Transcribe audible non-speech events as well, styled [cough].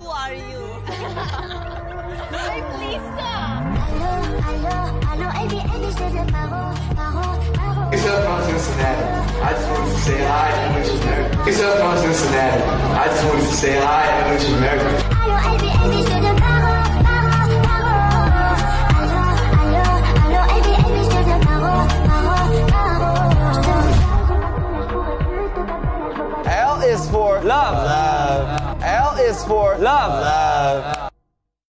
Who are you? [laughs] I'm Lisa. Allô, allô, allô, Abby, Abby, je te dis paro, paro, paro. It's up from Cincinnati. I just wanted to say hi and wish you Merry. It's up from Cincinnati. I just wanted to say hi and wish you Merry. Allô, Abby, Abby, je te dis paro, paro, paro. Allô, allô, allô, Abby, Abby, je te dis paro, paro, paro. L is for love. Love. L is for love. Love.